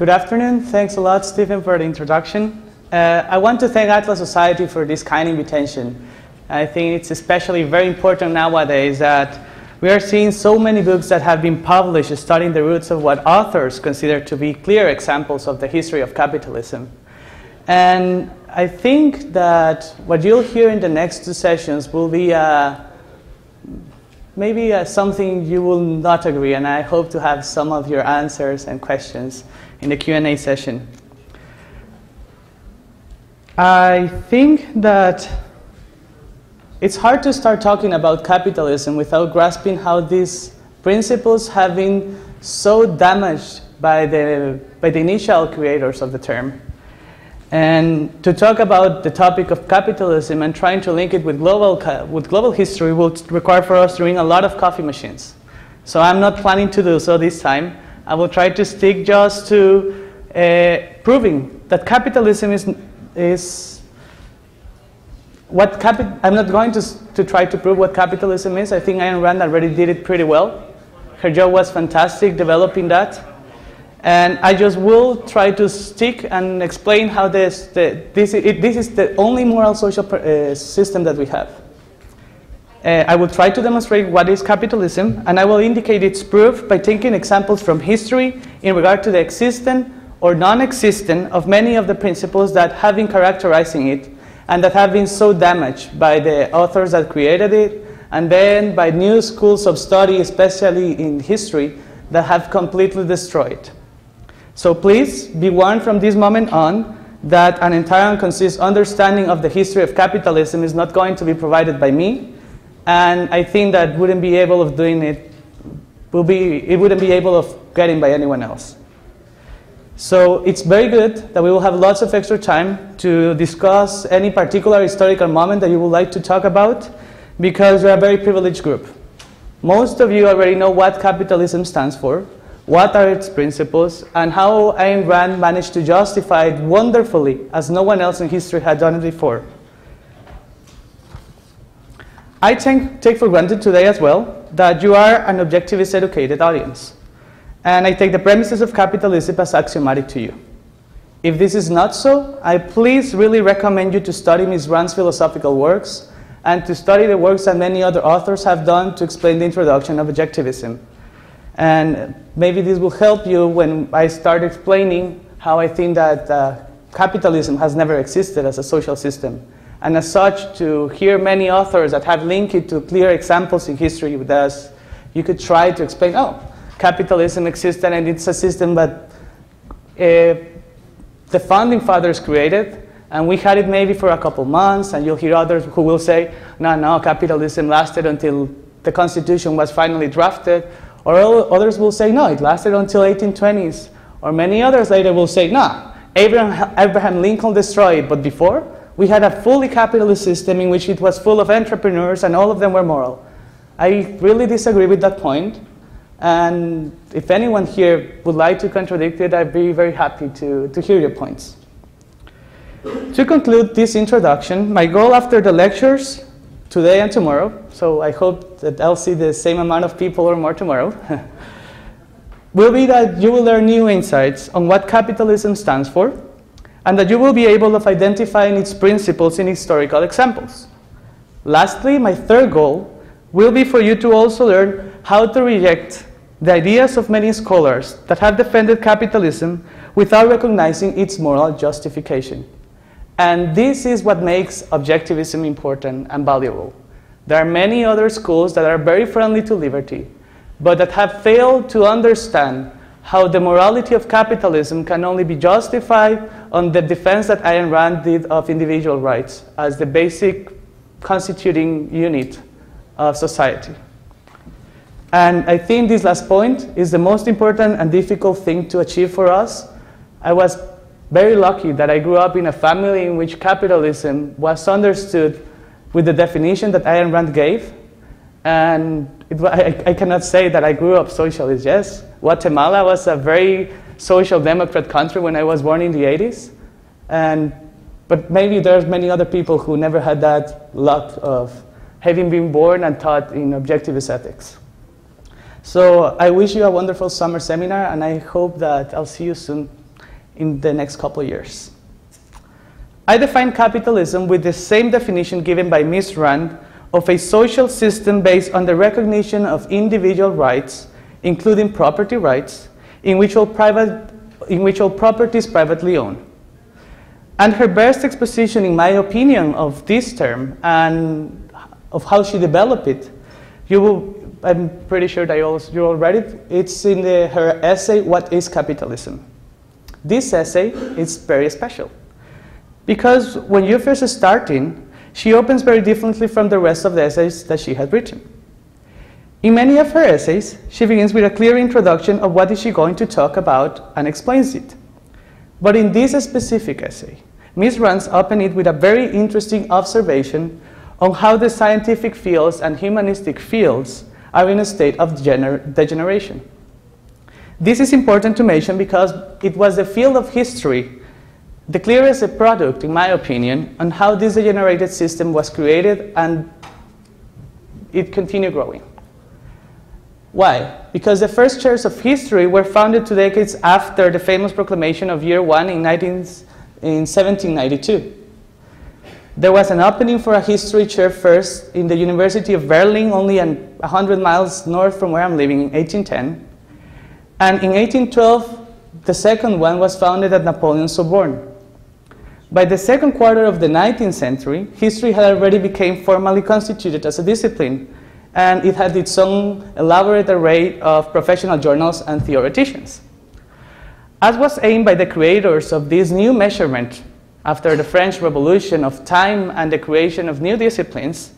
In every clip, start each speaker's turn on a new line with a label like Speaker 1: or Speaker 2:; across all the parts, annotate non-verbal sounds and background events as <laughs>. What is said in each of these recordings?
Speaker 1: Good afternoon. Thanks a lot, Stephen, for the introduction. Uh, I want to thank Atlas Society for this kind invitation. I think it's especially very important nowadays that we are seeing so many books that have been published studying the roots of what authors consider to be clear examples of the history of capitalism. And I think that what you'll hear in the next two sessions will be uh, maybe uh, something you will not agree, and I hope to have some of your answers and questions in the Q&A session. I think that it's hard to start talking about capitalism without grasping how these principles have been so damaged by the, by the initial creators of the term. And to talk about the topic of capitalism and trying to link it with global, with global history will require for us to bring a lot of coffee machines. So I'm not planning to do so this time. I will try to stick just to uh, proving that capitalism is, is what capi- I'm not going to, to try to prove what capitalism is. I think Ayn Rand already did it pretty well. Her job was fantastic developing that. And I just will try to stick and explain how this, the, this, it, this is the only moral social uh, system that we have. Uh, I will try to demonstrate what is capitalism, and I will indicate its proof by taking examples from history in regard to the existence or non-existence of many of the principles that have been characterizing it and that have been so damaged by the authors that created it, and then by new schools of study, especially in history, that have completely destroyed. So please be warned from this moment on that an entire and consistent understanding of the history of capitalism is not going to be provided by me, and I think that wouldn't be able of doing it will be it wouldn't be able of getting by anyone else. So it's very good that we will have lots of extra time to discuss any particular historical moment that you would like to talk about because we are a very privileged group. Most of you already know what capitalism stands for, what are its principles, and how Ayn Rand managed to justify it wonderfully as no one else in history had done it before. I take for granted today as well that you are an objectivist educated audience. And I take the premises of capitalism as axiomatic to you. If this is not so, I please really recommend you to study Ms. Rand's philosophical works and to study the works that many other authors have done to explain the introduction of objectivism. And maybe this will help you when I start explaining how I think that uh, capitalism has never existed as a social system. And as such, to hear many authors that have linked it to clear examples in history with us, you could try to explain, oh, capitalism existed and it's a system that uh, the founding fathers created, and we had it maybe for a couple months, and you'll hear others who will say, no, no, capitalism lasted until the Constitution was finally drafted, or others will say, no, it lasted until 1820s. Or many others later will say, no, Abraham, Abraham Lincoln destroyed, it, but before, we had a fully capitalist system in which it was full of entrepreneurs and all of them were moral. I really disagree with that point. And if anyone here would like to contradict it, I'd be very happy to, to hear your points. To conclude this introduction, my goal after the lectures today and tomorrow, so I hope that I'll see the same amount of people or more tomorrow, <laughs> will be that you will learn new insights on what capitalism stands for, and that you will be able of identifying its principles in historical examples. Lastly, my third goal will be for you to also learn how to reject the ideas of many scholars that have defended capitalism without recognizing its moral justification. And this is what makes objectivism important and valuable. There are many other schools that are very friendly to liberty, but that have failed to understand how the morality of capitalism can only be justified on the defense that Ayn Rand did of individual rights as the basic constituting unit of society. And I think this last point is the most important and difficult thing to achieve for us. I was very lucky that I grew up in a family in which capitalism was understood with the definition that Ayn Rand gave. And it, I, I, cannot say that I grew up socialist, yes. Guatemala was a very social democrat country when I was born in the 80s. And, but maybe there's many other people who never had that luck of having been born and taught in objectivist ethics. So I wish you a wonderful summer seminar, and I hope that I'll see you soon in the next couple years. I define capitalism with the same definition given by Ms. Rand of a social system based on the recognition of individual rights, including property rights, in which all, private, in which all property is privately owned. And her best exposition, in my opinion, of this term and of how she developed it, you will, I'm pretty sure that you all read it. It's in the, her essay, What is Capitalism? This essay is very special because when you're first starting, she opens very differently from the rest of the essays that she has written. In many of her essays, she begins with a clear introduction of what is she going to talk about and explains it. But in this specific essay, Ms. Rance opened it with a very interesting observation on how the scientific fields and humanistic fields are in a state of degeneration. This is important to mention because it was the field of history the clearest product, in my opinion, on how this degenerated system was created and it continued growing. Why? Because the first chairs of history were founded two decades after the famous proclamation of year one in, 19, in 1792. There was an opening for a history chair first in the University of Berlin, only 100 miles north from where I'm living in 1810. And in 1812, the second one was founded at Napoleon's Sorbonne. By the second quarter of the 19th century, history had already become formally constituted as a discipline, and it had its own elaborate array of professional journals and theoreticians. As was aimed by the creators of this new measurement after the French Revolution of time and the creation of new disciplines,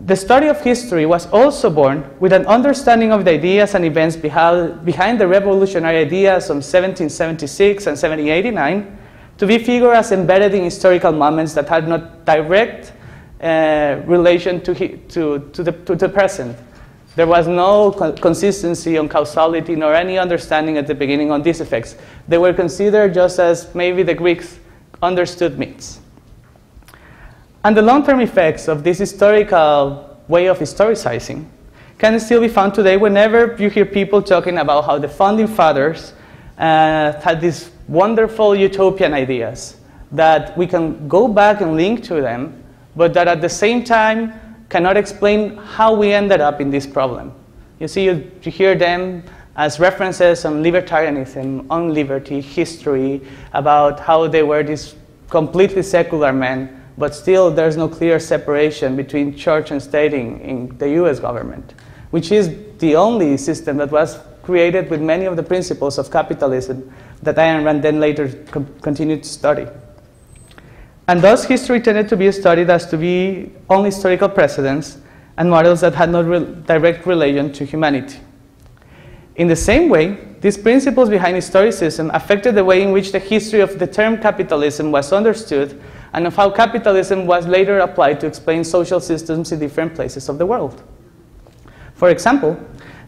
Speaker 1: the study of history was also born with an understanding of the ideas and events behind the revolutionary ideas of 1776 and 1789 to be figured as embedded in historical moments that had not direct uh, relation to, to, to, the, to the present. There was no co consistency on causality nor any understanding at the beginning on these effects. They were considered just as maybe the Greeks understood myths. And the long-term effects of this historical way of historicizing can still be found today whenever you hear people talking about how the founding fathers uh, had these wonderful utopian ideas that we can go back and link to them, but that at the same time cannot explain how we ended up in this problem. You see, you, you hear them as references on libertarianism, on liberty, history, about how they were these completely secular men, but still there's no clear separation between church and state in, in the US government, which is the only system that was created with many of the principles of capitalism that Ayn Rand then later continued to study. And thus, history tended to be studied as to be only historical precedents and models that had no re direct relation to humanity. In the same way, these principles behind historicism affected the way in which the history of the term capitalism was understood and of how capitalism was later applied to explain social systems in different places of the world. For example,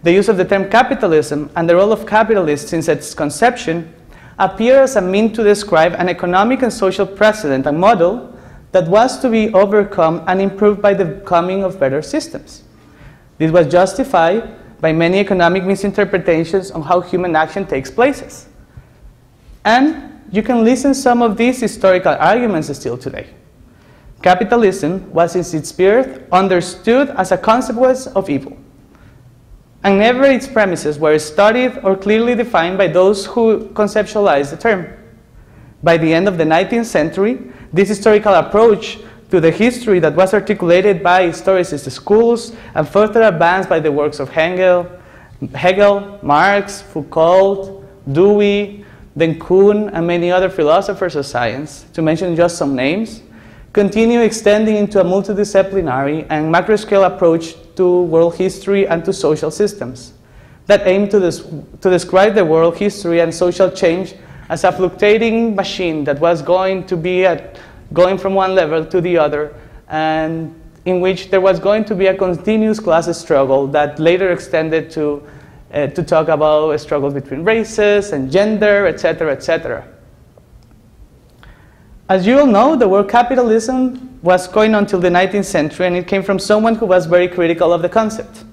Speaker 1: the use of the term capitalism and the role of capitalists since its conception appear as a mean to describe an economic and social precedent and model that was to be overcome and improved by the coming of better systems. This was justified by many economic misinterpretations on how human action takes places. And you can listen some of these historical arguments still today. Capitalism was in its birth understood as a consequence of evil and never its premises were studied or clearly defined by those who conceptualized the term. By the end of the 19th century, this historical approach to the history that was articulated by historicist schools and further advanced by the works of Hegel, Hegel Marx, Foucault, Dewey, then Kuhn, and many other philosophers of science, to mention just some names, continue extending into a multidisciplinary and macro-scale approach to world history and to social systems that aim to, to describe the world history and social change as a fluctuating machine that was going to be at, going from one level to the other and in which there was going to be a continuous class struggle that later extended to, uh, to talk about struggles between races and gender, etc., etc. As you all know, the word capitalism was coined until the 19th century and it came from someone who was very critical of the concept.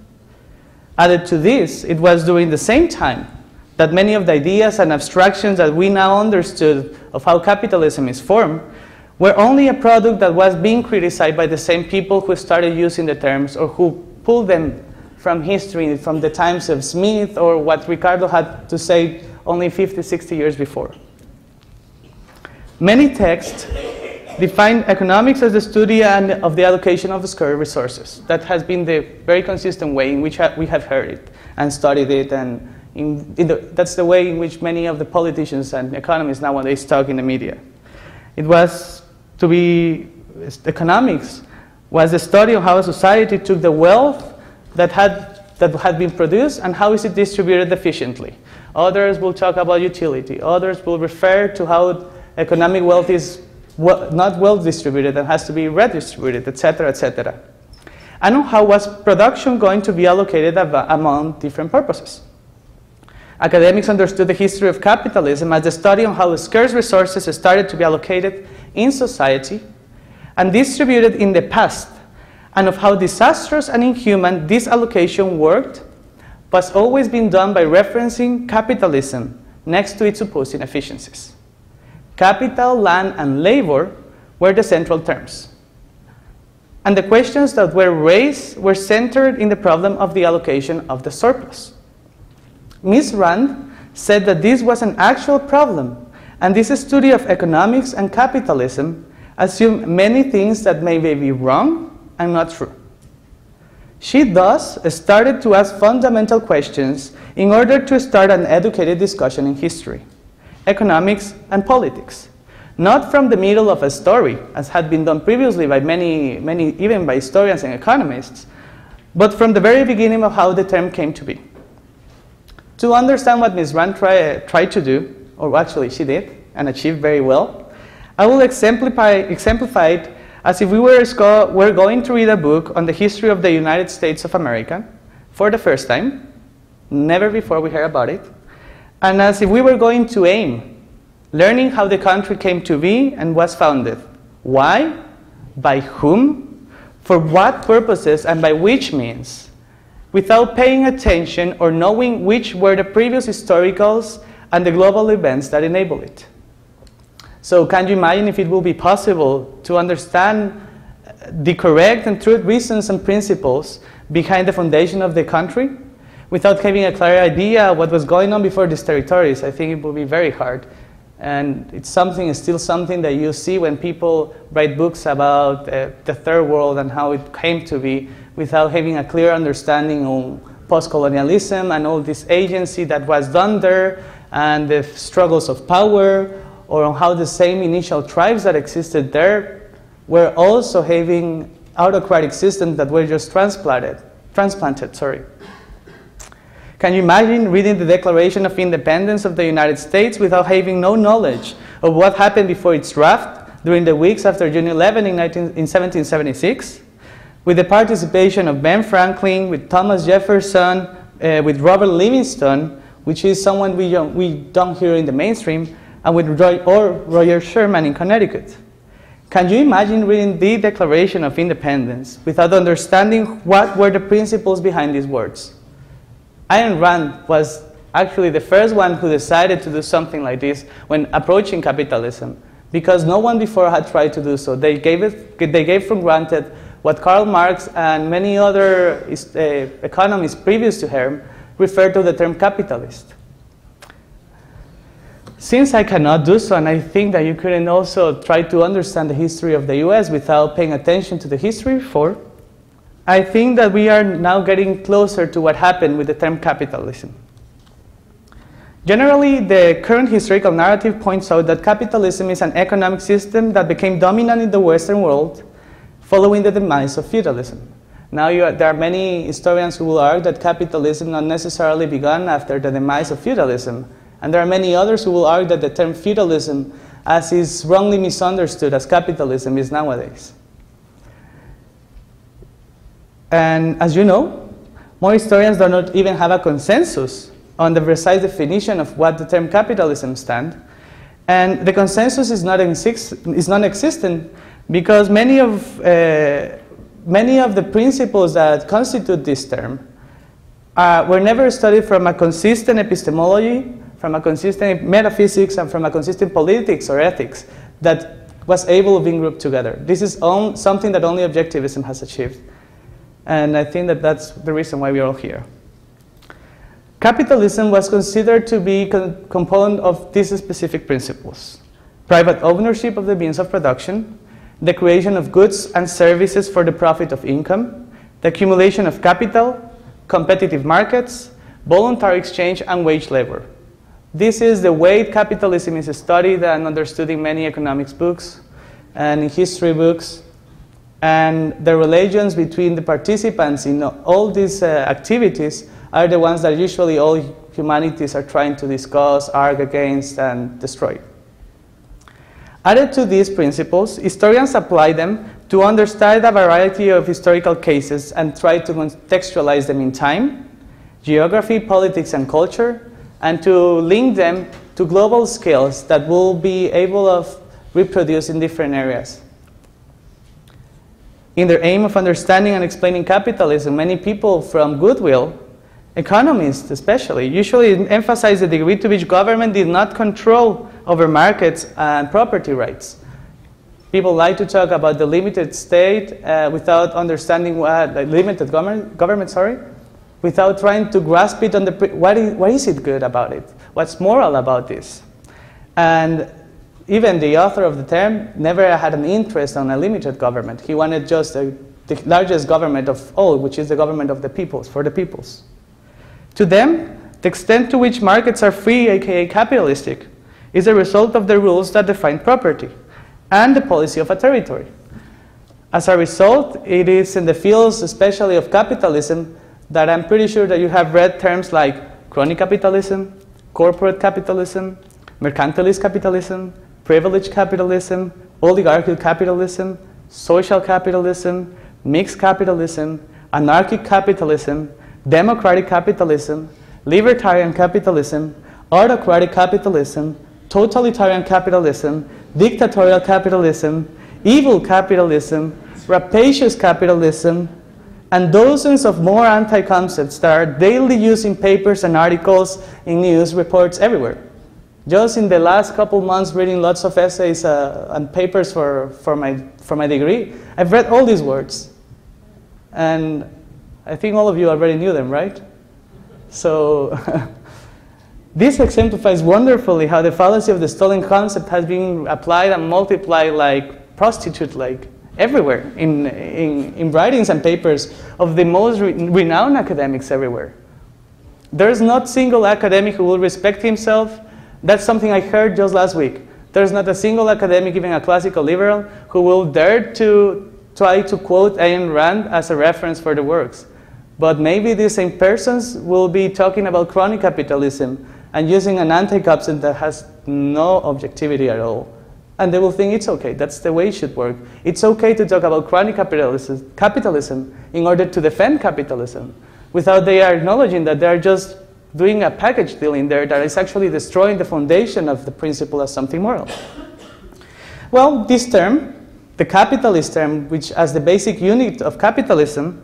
Speaker 1: Added to this, it was during the same time that many of the ideas and abstractions that we now understood of how capitalism is formed were only a product that was being criticized by the same people who started using the terms or who pulled them from history, from the times of Smith or what Ricardo had to say only 50, 60 years before. Many texts define economics as the study and of the allocation of scarce resources. That has been the very consistent way in which we have heard it and studied it, and in, in the, that's the way in which many of the politicians and economists nowadays talk in the media. It was to be economics was the study of how a society took the wealth that had, that had been produced and how is it distributed efficiently. Others will talk about utility. Others will refer to how economic wealth is well, not well distributed and has to be redistributed, etc., etc. And how was production going to be allocated among different purposes. Academics understood the history of capitalism as the study on how scarce resources started to be allocated in society and distributed in the past, and of how disastrous and inhuman this allocation worked, was always being done by referencing capitalism next to its supposed inefficiencies. Capital, land, and labor were the central terms. And the questions that were raised were centered in the problem of the allocation of the surplus. Ms. Rand said that this was an actual problem, and this study of economics and capitalism assumed many things that may be wrong and not true. She thus started to ask fundamental questions in order to start an educated discussion in history economics, and politics. Not from the middle of a story, as had been done previously by many, many, even by historians and economists, but from the very beginning of how the term came to be. To understand what Ms. Rand try, tried to do, or actually she did, and achieved very well, I will exemplify, exemplify it as if we were, were going to read a book on the history of the United States of America for the first time. Never before we heard about it and as if we were going to aim, learning how the country came to be and was founded. Why? By whom? For what purposes and by which means? Without paying attention or knowing which were the previous historicals and the global events that enable it. So can you imagine if it will be possible to understand uh, the correct and true reasons and principles behind the foundation of the country? Without having a clear idea what was going on before these territories, I think it would be very hard. And it's something, it's still something that you see when people write books about uh, the third world and how it came to be without having a clear understanding on post-colonialism and all this agency that was done there and the struggles of power or on how the same initial tribes that existed there were also having autocratic systems that were just transplanted, transplanted, sorry. Can you imagine reading the Declaration of Independence of the United States without having no knowledge of what happened before its draft during the weeks after June 11 in, 19, in 1776? With the participation of Ben Franklin, with Thomas Jefferson, uh, with Robert Livingston, which is someone we don't, we don't hear in the mainstream, and with Roy, or Roger Sherman in Connecticut. Can you imagine reading the Declaration of Independence without understanding what were the principles behind these words? Ayn Rand was actually the first one who decided to do something like this when approaching capitalism because no one before had tried to do so. They gave, it, they gave for granted what Karl Marx and many other uh, economists previous to him referred to the term capitalist. Since I cannot do so, and I think that you couldn't also try to understand the history of the US without paying attention to the history before, I think that we are now getting closer to what happened with the term capitalism. Generally, the current historical narrative points out that capitalism is an economic system that became dominant in the Western world following the demise of feudalism. Now, are, there are many historians who will argue that capitalism not necessarily began after the demise of feudalism, and there are many others who will argue that the term feudalism, as is wrongly misunderstood as capitalism, is nowadays. And as you know, more historians do not even have a consensus on the precise definition of what the term capitalism stands. And the consensus is not, is non-existent because many of, uh, many of the principles that constitute this term uh, were never studied from a consistent epistemology, from a consistent metaphysics, and from a consistent politics or ethics that was able to be grouped together. This is something that only objectivism has achieved. And I think that that's the reason why we're all here. Capitalism was considered to be a component of these specific principles. Private ownership of the means of production, the creation of goods and services for the profit of income, the accumulation of capital, competitive markets, voluntary exchange, and wage labor. This is the way capitalism is studied and understood in many economics books and in history books. And the relations between the participants in all these uh, activities are the ones that usually all humanities are trying to discuss, argue against, and destroy. Added to these principles, historians apply them to understand a variety of historical cases and try to contextualize them in time, geography, politics, and culture, and to link them to global scales that will be able to reproduce in different areas. In their aim of understanding and explaining capitalism, many people from goodwill, economists especially, usually emphasize the degree to which government did not control over markets and property rights. People like to talk about the limited state uh, without understanding what, limited government, government, sorry, without trying to grasp it on the, what is, what is it good about it? What's moral about this? And even the author of the term never had an interest on a limited government. He wanted just a, the largest government of all, which is the government of the peoples, for the peoples. To them, the extent to which markets are free, aka capitalistic, is a result of the rules that define property and the policy of a territory. As a result, it is in the fields, especially of capitalism, that I'm pretty sure that you have read terms like crony capitalism, corporate capitalism, mercantilist capitalism, privileged capitalism, oligarchical capitalism, social capitalism, mixed capitalism, anarchic capitalism, democratic capitalism, libertarian capitalism, autocratic capitalism, totalitarian capitalism, dictatorial capitalism, evil capitalism, rapacious capitalism, and dozens of more anti-concepts that are daily used in papers and articles in news reports everywhere. Just in the last couple months reading lots of essays uh, and papers for, for, my, for my degree, I've read all these words. And I think all of you already knew them, right? So <laughs> this exemplifies wonderfully how the fallacy of the stolen concept has been applied and multiplied like prostitute like everywhere in, in, in writings and papers of the most re renowned academics everywhere. There's not single academic who will respect himself. That's something I heard just last week. There's not a single academic, even a classical liberal, who will dare to try to quote Ayn Rand as a reference for the works. But maybe these same persons will be talking about crony capitalism and using an anti-concept that has no objectivity at all and they will think it's okay. That's the way it should work. It's okay to talk about crony capitalism, capitalism in order to defend capitalism without they are acknowledging that they're just doing a package deal in there that is actually destroying the foundation of the principle as something moral. Well, this term, the capitalist term, which as the basic unit of capitalism,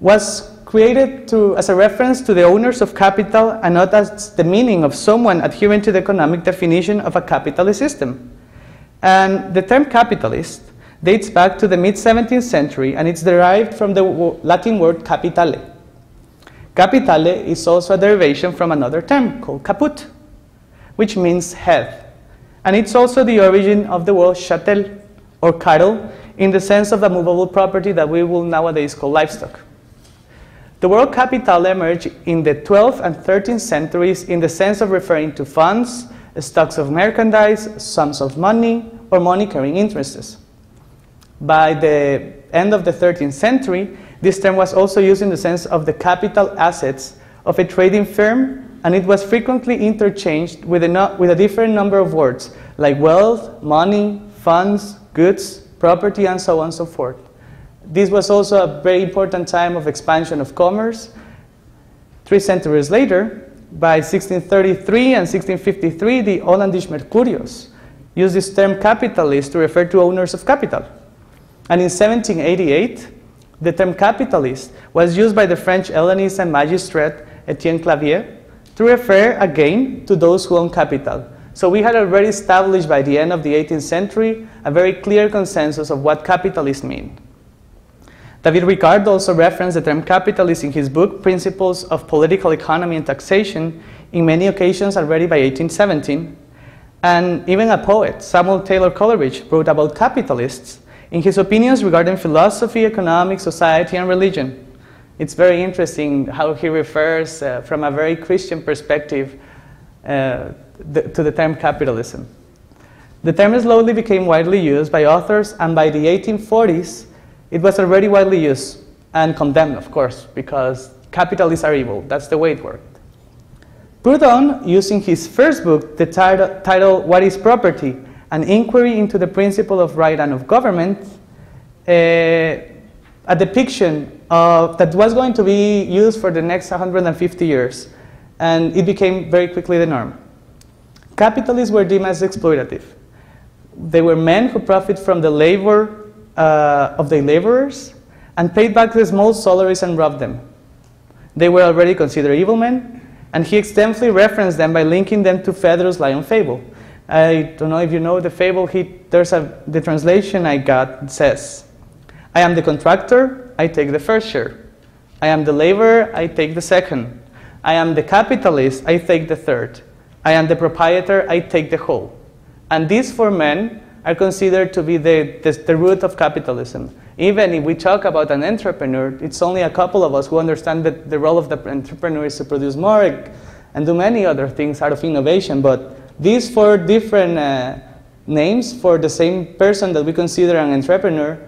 Speaker 1: was created to, as a reference to the owners of capital and not as the meaning of someone adhering to the economic definition of a capitalist system. And the term capitalist dates back to the mid-17th century and it's derived from the Latin word capitale. Capitale is also a derivation from another term called caput, which means head. And it's also the origin of the word chattel, or cattle, in the sense of a movable property that we will nowadays call livestock. The word capitale emerged in the 12th and 13th centuries in the sense of referring to funds, stocks of merchandise, sums of money, or money carrying interests. By the end of the 13th century, this term was also used in the sense of the capital assets of a trading firm, and it was frequently interchanged with a, no, with a different number of words, like wealth, money, funds, goods, property, and so on and so forth. This was also a very important time of expansion of commerce. Three centuries later, by 1633 and 1653, the Hollandisch Mercurius used this term capitalist to refer to owners of capital. And in 1788, the term capitalist was used by the French Hellenist and magistrate Etienne Clavier to refer again to those who own capital. So we had already established by the end of the 18th century a very clear consensus of what capitalists mean. David Ricardo also referenced the term capitalist in his book Principles of Political Economy and Taxation in many occasions already by 1817. And even a poet, Samuel Taylor Coleridge, wrote about capitalists in his opinions regarding philosophy, economics, society, and religion. It's very interesting how he refers uh, from a very Christian perspective uh, the, to the term capitalism. The term slowly became widely used by authors, and by the 1840s, it was already widely used and condemned, of course, because capitalists are evil. That's the way it worked. Proudhon, using his first book, the title What is Property? An Inquiry into the Principle of Right and of Government, uh, a depiction of, that was going to be used for the next 150 years, and it became very quickly the norm. Capitalists were deemed as exploitative. They were men who profit from the labor uh, of the laborers and paid back the small salaries and robbed them. They were already considered evil men, and he extensively referenced them by linking them to Phaedrus' lion fable. I don't know if you know the fable. He, there's a, the translation I got says, I am the contractor, I take the first share. I am the laborer, I take the second. I am the capitalist, I take the third. I am the proprietor, I take the whole. And these four men are considered to be the, the, the, root of capitalism. Even if we talk about an entrepreneur, it's only a couple of us who understand that the role of the entrepreneur is to produce more and do many other things out of innovation. But these four different uh, names for the same person that we consider an entrepreneur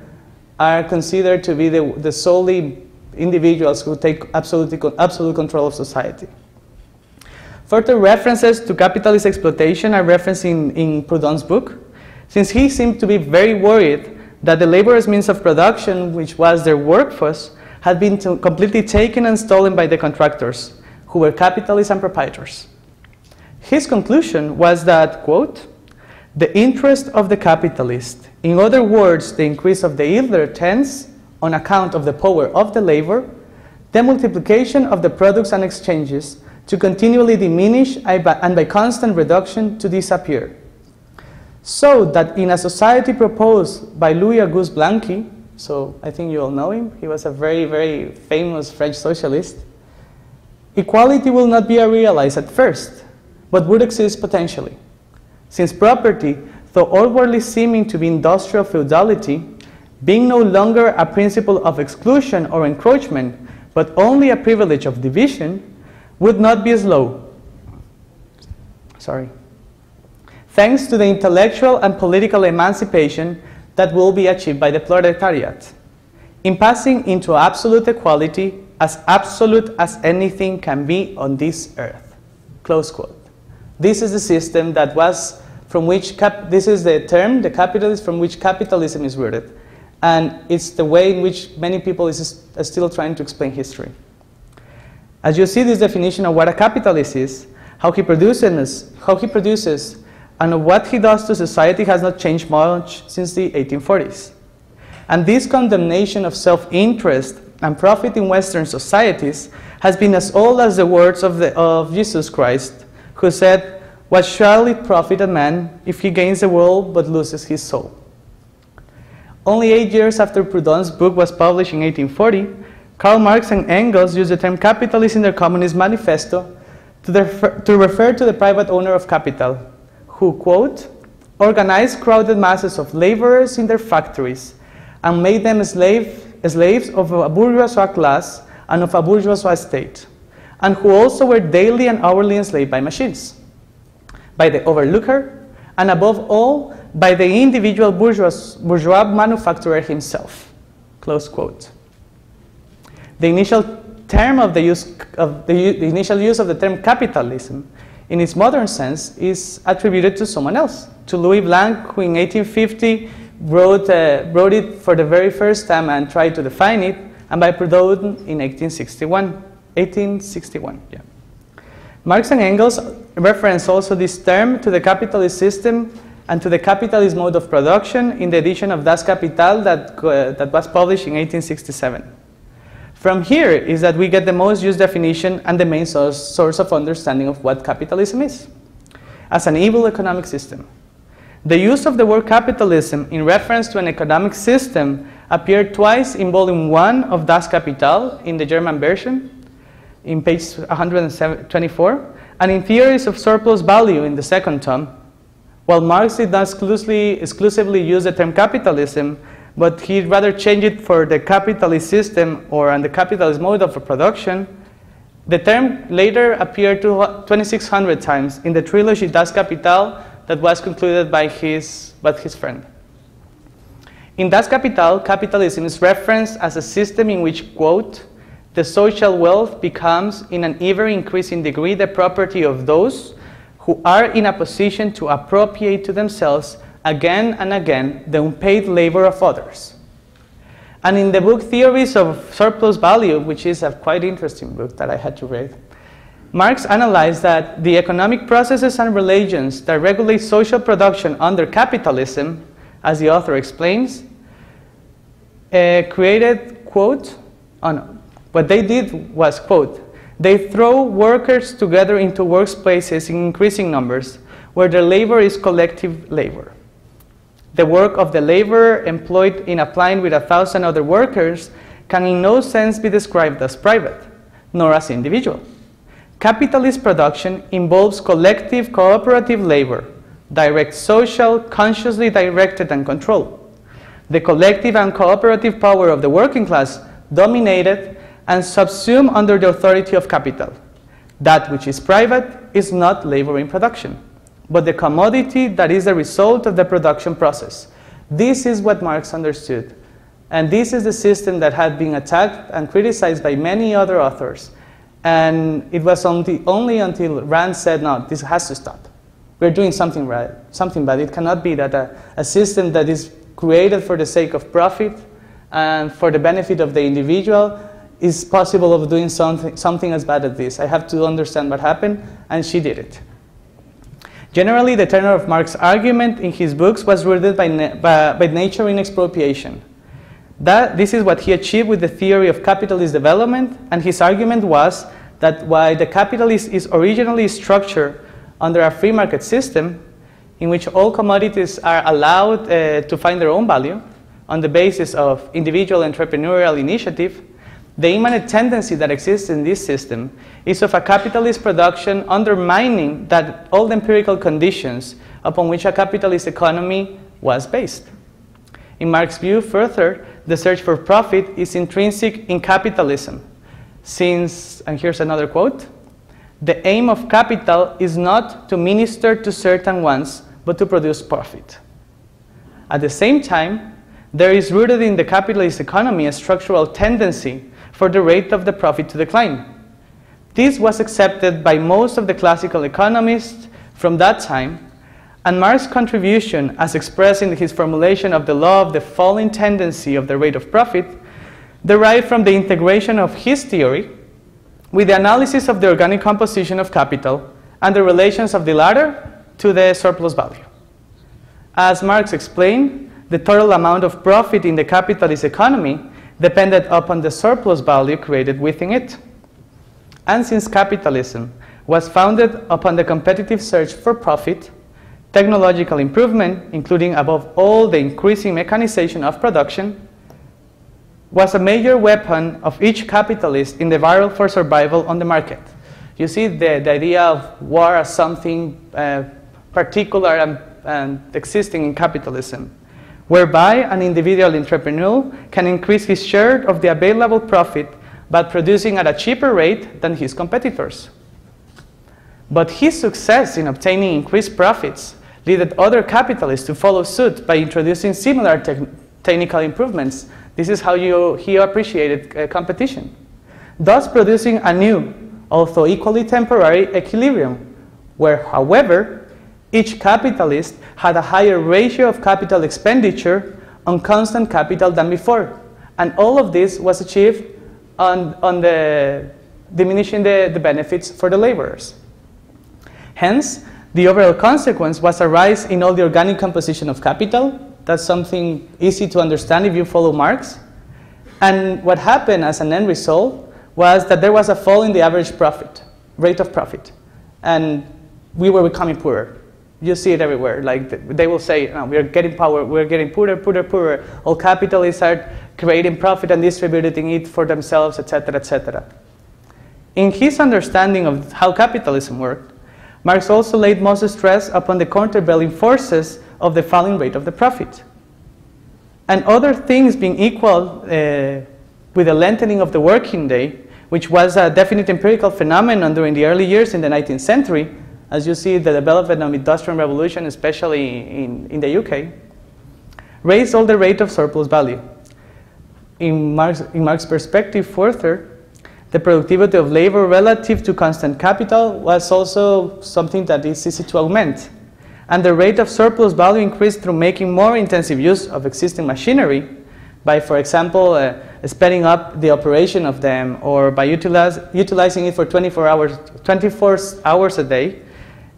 Speaker 1: are considered to be the, the solely individuals who take absolute, absolute control of society. Further references to capitalist exploitation are referenced in, in Proudhon's book, since he seemed to be very worried that the laborers' means of production, which was their workforce, had been completely taken and stolen by the contractors, who were capitalists and proprietors. His conclusion was that, quote, the interest of the capitalist, in other words, the increase of the yield tends, on account of the power of the labor, the multiplication of the products and exchanges to continually diminish and by constant reduction to disappear. So that in a society proposed by Louis Auguste Blanqui, so I think you all know him, he was a very, very famous French socialist, equality will not be realized at first, but would exist potentially. Since property, though outwardly seeming to be industrial feudality, being no longer a principle of exclusion or encroachment, but only a privilege of division, would not be slow. Sorry. Thanks to the intellectual and political emancipation that will be achieved by the proletariat, in passing into absolute equality as absolute as anything can be on this earth. Close quote. This is the system that was from which, cap- this is the term, the capitalist, from which capitalism is rooted. And it's the way in which many people is, still trying to explain history. As you see this definition of what a capitalist is, how he produces, how he produces, and what he does to society has not changed much since the 1840s. And this condemnation of self-interest and profit in Western societies has been as old as the words of, the, of Jesus Christ, who said, What shall it profit a man if he gains the world but loses his soul? Only eight years after Proudhon's book was published in 1840, Karl Marx and Engels used the term capitalist in their Communist Manifesto to, refer, to refer to the private owner of capital, who, quote, organized crowded masses of laborers in their factories and made them slave, slaves of a bourgeois class and of a bourgeois state, and who also were daily and hourly enslaved by machines, by the overlooker, and above all, by the individual bourgeois, bourgeois manufacturer himself. Close quote. The initial term of the use of the, the initial use of the term capitalism in its modern sense is attributed to someone else, to Louis Blanc, who in 1850 wrote, uh, wrote it for the very first time and tried to define it, and by Proudhon in 1861. 1861, yeah. Marx and Engels reference also this term to the capitalist system and to the capitalist mode of production in the edition of Das Kapital that, uh, that was published in 1867. From here is that we get the most used definition and the main source, source of understanding of what capitalism is as an evil economic system. The use of the word capitalism in reference to an economic system appeared twice in volume 1 of Das Kapital in the German version, in page 124, and in Theories of Surplus Value in the second tome, while Marx did not exclusively, exclusively use the term capitalism, but he rather changed it for the capitalist system or and the capitalist mode of production, the term later appeared 2,600 times in the trilogy Das Kapital that was concluded by his, by his friend. In Das Kapital, capitalism is referenced as a system in which, quote, the social wealth becomes in an ever increasing degree the property of those who are in a position to appropriate to themselves again and again the unpaid labor of others. And in the book Theories of Surplus Value, which is a quite interesting book that I had to read, Marx analyzed that the economic processes and relations that regulate social production under capitalism, as the author explains, uh, created, quote, what they did was, quote, they throw workers together into workplaces in increasing numbers where the labor is collective labor. The work of the laborer employed in applying with a thousand other workers can in no sense be described as private, nor as individual. Capitalist production involves collective cooperative labor, direct social, consciously directed and controlled. The collective and cooperative power of the working class dominated and subsume under the authority of capital. That which is private is not labor in production but the commodity that is the result of the production process. This is what Marx understood. And this is the system that had been attacked and criticized by many other authors. And it was only, only until Rand said, no, this has to stop. We're doing something right, something bad. It cannot be that a, a system that is created for the sake of profit and for the benefit of the individual is possible of doing something, something as bad as this. I have to understand what happened, and she did it. Generally, the tenor of Marx's argument in his books was rooted by, by, by nature in expropriation. That, this is what he achieved with the theory of capitalist development, and his argument was that while the capitalist is originally structured under a free market system, in which all commodities are allowed uh, to find their own value on the basis of individual entrepreneurial initiative, the immanent tendency that exists in this system is of a capitalist production undermining that all the empirical conditions upon which a capitalist economy was based. In Marx's view, further, the search for profit is intrinsic in capitalism, since, and here's another quote, the aim of capital is not to minister to certain wants, but to produce profit. At the same time, there is rooted in the capitalist economy a structural tendency for the rate of the profit to decline. This was accepted by most of the classical economists from that time, and Marx's contribution, as expressed in his formulation of the law of the falling tendency of the rate of profit, derived from the integration of his theory with the analysis of the organic composition of capital and the relations of the latter to the surplus value. As Marx explained, the total amount of profit in the capitalist economy depended upon the surplus value created within it. And since capitalism was founded upon the competitive search for profit, technological improvement, including above all the increasing mechanization of production, was a major weapon of each capitalist in the battle for survival on the market. You see the, the idea of war as something uh, particular and, and existing in capitalism whereby an individual entrepreneur can increase his share of the available profit by producing at a cheaper rate than his competitors. But his success in obtaining increased profits led other capitalists to follow suit by introducing similar te technical improvements. This is how you, he appreciated uh, competition, thus producing a new, although equally temporary, equilibrium, where, however, each capitalist had a higher ratio of capital expenditure on constant capital than before. And all of this was achieved on, on the diminishing the, the benefits for the laborers. Hence, The overall consequence was a rise in all the organic composition of capital. That's something easy to understand if you follow Marx. And what happened as an end result was that there was a fall in the average profit, rate of profit. And we were becoming poorer. You see it everywhere. Like they will say, no, we're getting power, we're getting poorer, poorer, poorer. All capitalists are creating profit and distributing it for themselves, etc., etc. In his understanding of how capitalism worked, Marx also laid most stress upon the countervailing forces of the falling rate of the profit. And other things being equal uh, with the lengthening of the working day, which was a definite empirical phenomenon during the early years in the 19th century, as you see the development of industrial revolution, especially in, in the UK, raised all the rate of surplus value. In Marx, in Marx's perspective, further, the productivity of labor relative to constant capital was also something that is easy to augment. And the rate of surplus value increased through making more intensive use of existing machinery by, for example, uh, speeding up the operation of them or by utilize, utilizing it for 24 hours, 24 hours a day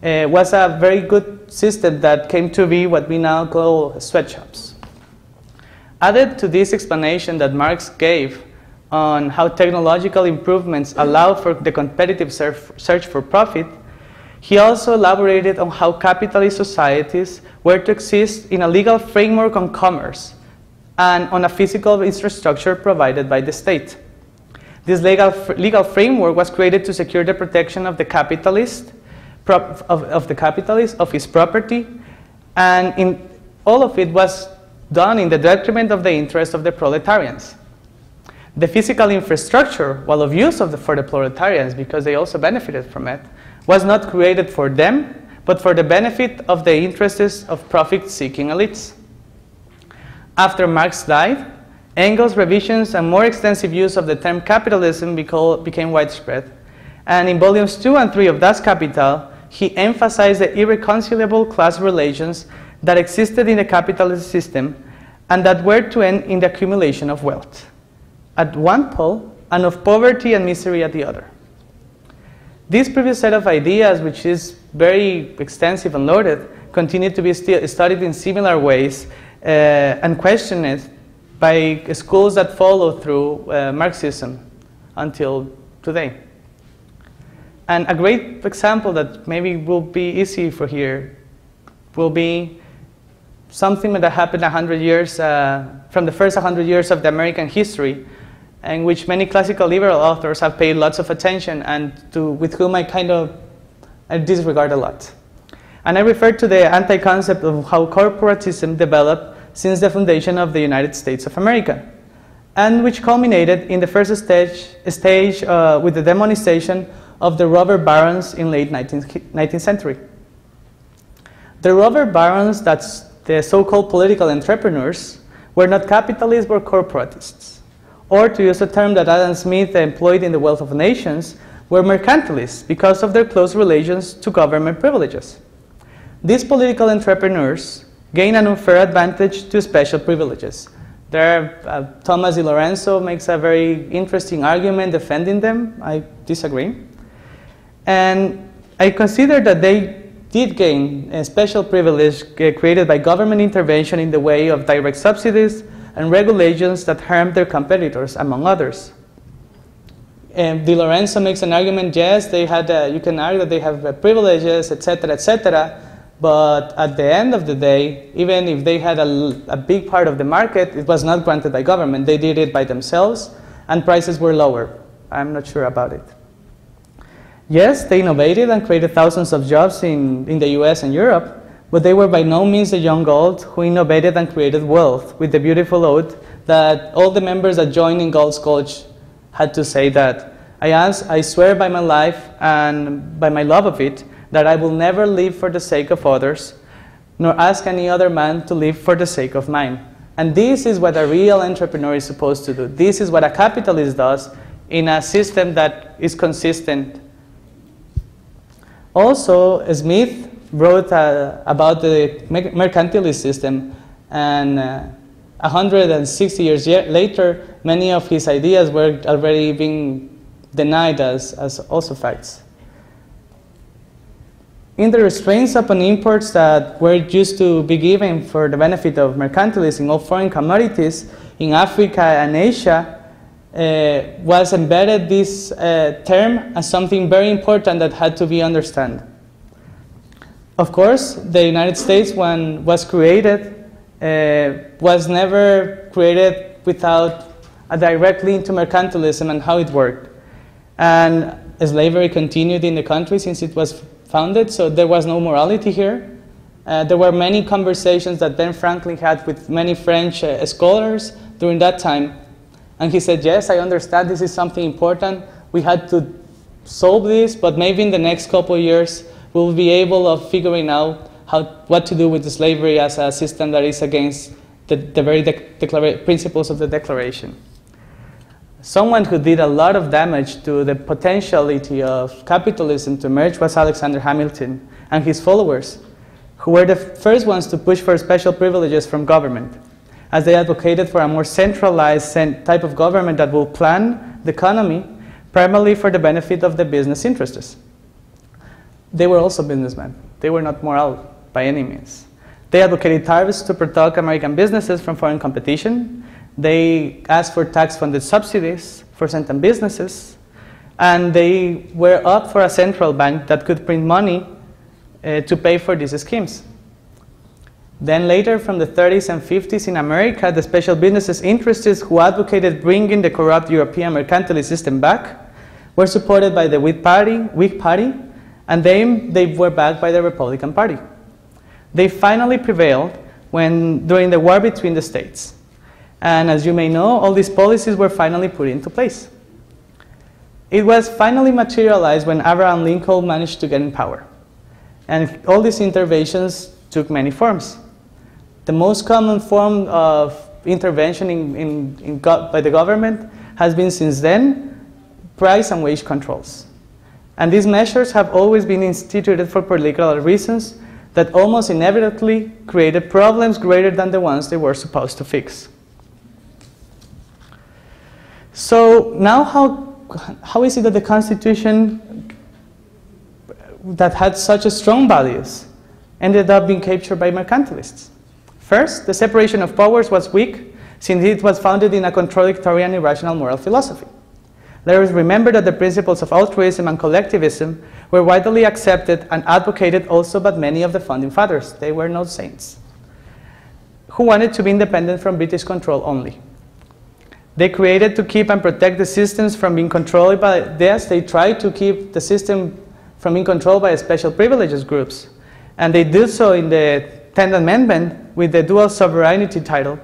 Speaker 1: uh, was a very good system that came to be what we now call sweatshops. Added to this explanation that Marx gave on how technological improvements allow for the competitive search for profit, he also elaborated on how capitalist societies were to exist in a legal framework on commerce and on a physical infrastructure provided by the state. This legal, legal framework was created to secure the protection of the capitalist, of, of the capitalist, of his property, and in, all of it was done in the detriment of the interests of the proletarians. The physical infrastructure, while of use of the, for the proletarians, because they also benefited from it, was not created for them, but for the benefit of the interests of profit-seeking elites. After Marx died, Engels' revisions and more extensive use of the term capitalism became widespread. And in volumes 2 and 3 of Das Kapital, he emphasized the irreconcilable class relations that existed in the capitalist system and that were to end in the accumulation of wealth at one pole and of poverty and misery at the other. This previous set of ideas, which is very extensive and loaded, continued to be studied in similar ways uh, and questioned by schools that follow through uh, Marxism until today. And a great example that maybe will be easy for here will be something that happened 100 years, uh, from the first 100 years of the American history, in which many classical liberal authors have paid lots of attention and to, with whom I kind of I disregard a lot. And I refer to the anti-concept of how corporatism developed since the foundation of the United States of America, and which culminated in the first stage, stage uh, with the demonization of the robber barons in late 19th, 19th century. The robber barons, that's the so-called political entrepreneurs, were not capitalists but corporatists or to use a term that Adam Smith employed in The Wealth of Nations, were mercantilists because of their close relations to government privileges. These political entrepreneurs gain an unfair advantage to special privileges. There, uh, Thomas DiLorenzo makes a very interesting argument defending them. I disagree. And I consider that they did gain a special privilege created by government intervention in the way of direct subsidies, and regulations that harm their competitors, among others. And DiLorenzo makes an argument, yes, they had, uh, you can argue that they have uh, privileges, etc., etc., but at the end of the day, even if they had a, a big part of the market, it was not granted by government. They did it by themselves, and prices were lower. I'm not sure about it. Yes, they innovated and created thousands of jobs in, in the US and Europe, but they were by no means the John Galt who innovated and created wealth with the beautiful oath that all the members that joined in Galt's Gulch had to say that I, ask, I swear by my life and by my love of it that I will never live for the sake of others, nor ask any other man to live for the sake of mine. And this is what a real entrepreneur is supposed to do. This is what a capitalist does in a system that is consistent. Also, Smith wrote uh, about the mercantilist system, and uh, 160 years later, many of his ideas were already being denied as, as also facts. in the restraints upon imports that were used to be given for the benefit of mercantilists in all foreign commodities in Africa and Asia, uh, was embedded this uh, term as something very important that had to be understood. Of course, the United States, when was created, uh, was never created without a direct link to mercantilism and how it worked. And slavery continued in the country since it was founded, so there was no morality here. Uh, there were many conversations that Ben Franklin had with many French uh, scholars during that time. And he said, Yes, I understand this is something important. We had to solve this, but maybe in the next couple of years we'll be able of figuring out how, what to do with the slavery as a system that is against the, the very de principles of the Declaration. Someone who did a lot of damage to the potentiality of capitalism to emerge was Alexander Hamilton and his followers, who were the first ones to push for special privileges from government, as they advocated for a more centralized type of government that will plan the economy primarily for the benefit of the business interests. They were also businessmen. They were not moral by any means. They advocated tariffs to protect American businesses from foreign competition they asked for tax-funded subsidies for certain businesses, and they were up for a central bank that could print money uh, to pay for these schemes. Then later, from the 30s and 50s in America, the special businesses interests who advocated bringing the corrupt European mercantilist system back were supported by the Whig Party, Whig Party and then they were backed by the Republican Party. They finally prevailed when, during the war between the states. And as you may know, all these policies were finally put into place. It was finally materialized when Abraham Lincoln managed to get in power. And all these interventions took many forms. The most common form of intervention in, in, in by the government has been since then price and wage controls. And these measures have always been instituted for political reasons that almost inevitably created problems greater than the ones they were supposed to fix. So now how, how is it that the Constitution that had such a strong values ended up being captured by mercantilists? First, the separation of powers was weak since it was founded in a contradictory and irrational moral philosophy. Let us remember that the principles of altruism and collectivism were widely accepted and advocated also by many of the founding fathers. They were not saints who wanted to be independent from British control only. They created to keep and protect the systems from being controlled by this. They tried to keep the system from being controlled by special privileges groups. And they did so in the 10th Amendment with the dual sovereignty title.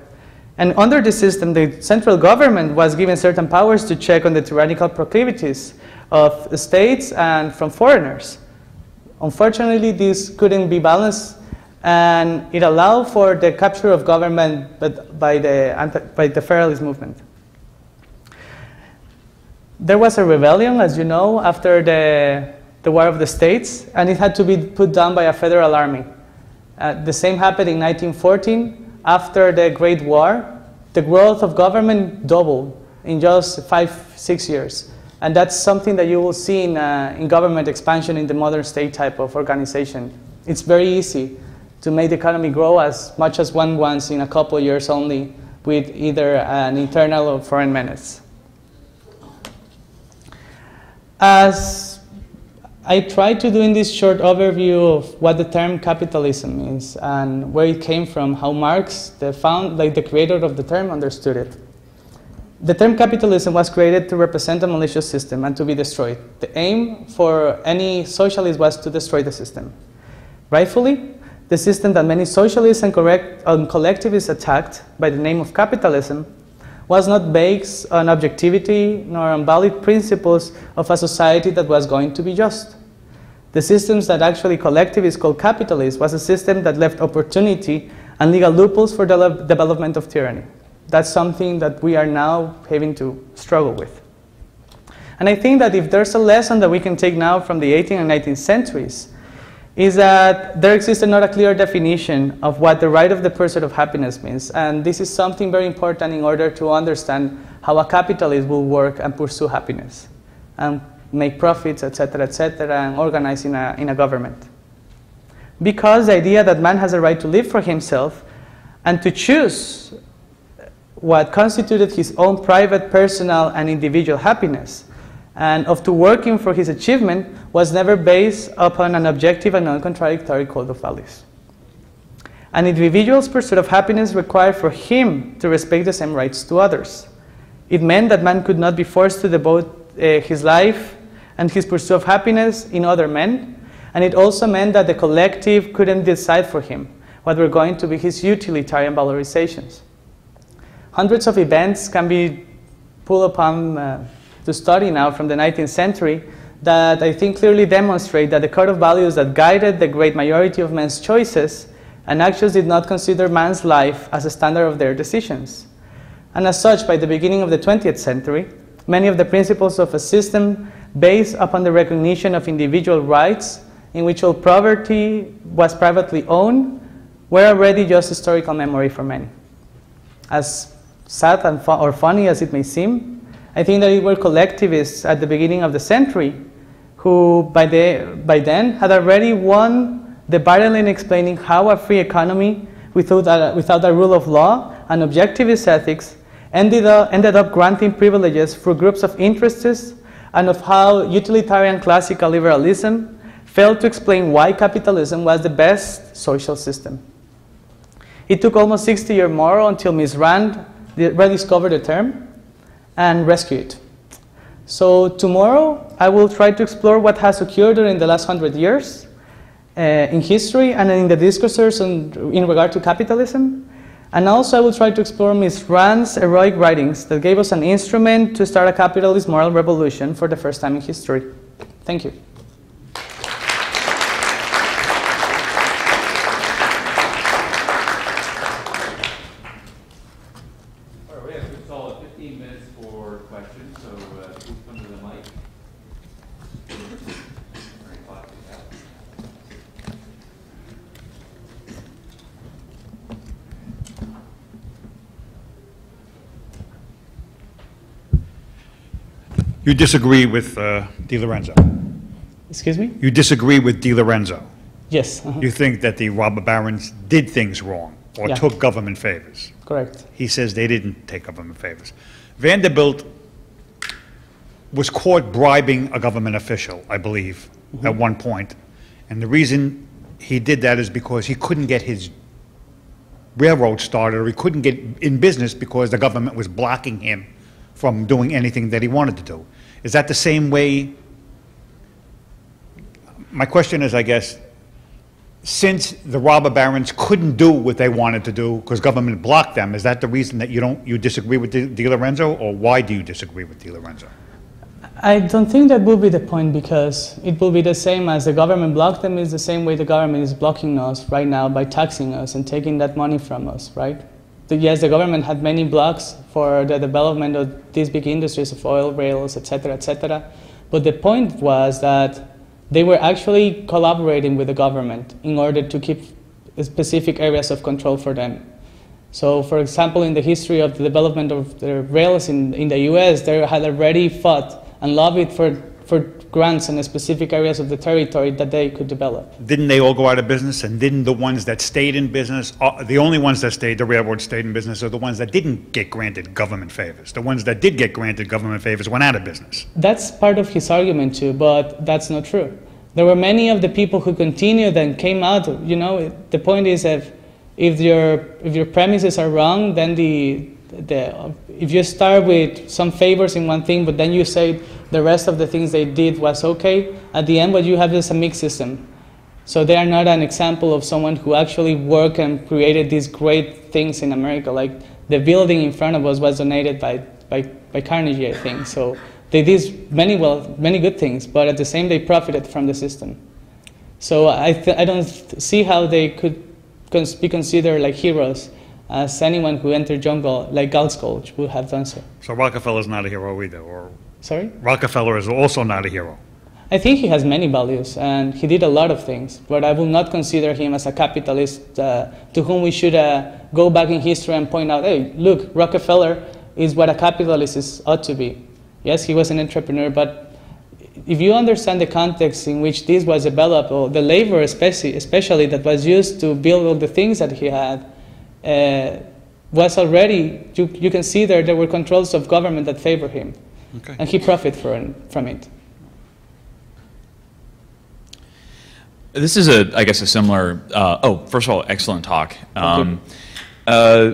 Speaker 1: And under the system, the central government was given certain powers to check on the tyrannical proclivities of states and from foreigners. Unfortunately, this couldn't be balanced, and it allowed for the capture of government by the, by the federalist movement. There was a rebellion, as you know, after the, the War of the States, and it had to be put down by a federal army. Uh, the same happened in 1914. After the Great War, the growth of government doubled in just five, six years. And that's something that you will see in, uh, in government expansion in the modern state type of organization. It's very easy to make the economy grow as much as one wants in a couple of years only with either an internal or foreign menace. As I tried to do in this short overview of what the term capitalism means and where it came from, how Marx, the, found, like the creator of the term, understood it. The term capitalism was created to represent a malicious system and to be destroyed. The aim for any socialist was to destroy the system. Rightfully, the system that many socialists and, correct, and collectivists attacked by the name of capitalism was not based on objectivity nor on valid principles of a society that was going to be just. The systems that actually collectivists call capitalist was a system that left opportunity and legal loopholes for the development of tyranny. That's something that we are now having to struggle with. And I think that if there's a lesson that we can take now from the 18th and 19th centuries, is that there existed not a clear definition of what the right of the pursuit of happiness means. And this is something very important in order to understand how a capitalist will work and pursue happiness and make profits, etc., etc., and organize in a, in a government. because the idea that man has a right to live for himself and to choose what constituted his own private, personal, and individual happiness, and of to working for his achievement was never based upon an objective and non-contradictory code of values. An individual's pursuit of happiness required for him to respect the same rights to others. It meant that man could not be forced to devote uh, his life and his pursuit of happiness in other men, and it also meant that the collective couldn't decide for him what were going to be his utilitarian valorizations. Hundreds of events can be pulled upon uh, to study now from the 19th century that I think clearly demonstrate that the code of values that guided the great majority of men's choices and actions did not consider man's life as a standard of their decisions. And as such, by the beginning of the 20th century, many of the principles of a system based upon the recognition of individual rights in which all property was privately owned were already just historical memory for many. As sad and fu or funny as it may seem, I think that it were collectivists at the beginning of the century who by, the, by then had already won the battle in explaining how a free economy without a, without a rule of law and objectivist ethics ended up, ended up granting privileges for groups of interests and of how utilitarian classical liberalism failed to explain why capitalism was the best social system. It took almost 60 years more until Ms. Rand rediscovered the term and rescue it. So tomorrow I will try to explore what has occurred during the last hundred years uh, in history and in the discourses in, in regard to capitalism. And also I will try to explore Ms. Rand's heroic writings that gave us an instrument to start a capitalist moral revolution for the first time in history. Thank you.
Speaker 2: You disagree with uh, DiLorenzo?
Speaker 1: Excuse me?
Speaker 2: You disagree with DiLorenzo?
Speaker 1: Yes. uh-huh.
Speaker 2: You think that the robber barons did things wrong or
Speaker 1: Yeah.
Speaker 2: took government favors?
Speaker 1: Correct.
Speaker 2: He says they didn't take government favors. Vanderbilt was caught bribing a government official, I believe, at one point. And the reason he did that is because he couldn't get his railroad started, or he couldn't get in business because the government was blocking him from doing anything that he wanted to do. Is that the same way? My question is, I guess, since the robber barons couldn't do what they wanted to do because government blocked them, is that the reason that you don't, you disagree with DiLorenzo, or why do you disagree with DiLorenzo?
Speaker 1: I don't think that will be the point because it will be the same as the government blocked them is the same way the government is blocking us right now by taxing us and taking that money from us, right? The, yes, the government had many blocks for the development of these big industries of oil, rails, etc., etc. But the point was that they were actually collaborating with the government in order to keep specific areas of control for them. So, for example, in the history of the development of the rails in, in the US, they had already fought and lobbied for, for grants in specific areas of the territory that they could develop.
Speaker 2: Didn't they all go out of business, and didn't the ones that stayed in business, uh, the only ones that stayed, the railroad stayed in business, are the ones that didn't get granted government favors? The ones that did get granted government favors went out of business.
Speaker 1: That's part of his argument too, but that's not true. There were many of the people who continued and came out. You know, the point is if if your if your premises are wrong, then the the if you start with some favors in one thing, but then you say the rest of the things they did was okay. At the end, what you have is a mixed system. So they are not an example of someone who actually worked and created these great things in America. Like the building in front of us was donated by by, by Carnegie, I think. So they did many well many good things, but at the same they profited from the system. So I I don't see how they could be considered like heroes as anyone who entered jungle like Galt's Gulch would have done so.
Speaker 2: So Rockefeller's not a hero either, or
Speaker 1: Sorry?
Speaker 2: Rockefeller is also not a hero.
Speaker 1: I think he has many values and he did a lot of things, but I will not consider him as a capitalist uh, to whom we should uh, go back in history and point out, hey, look, Rockefeller is what a capitalist is, ought to be. Yes, he was an entrepreneur, but if you understand the context in which this was developed, or the labor especially, especially that was used to build all the things that he had, uh, was already, you, you can see there, there were controls of government that favor him.
Speaker 2: Okay.
Speaker 1: And he profited from, from it.
Speaker 3: This is a, I guess, a similar. Uh, oh, first of all, excellent talk. Um, uh,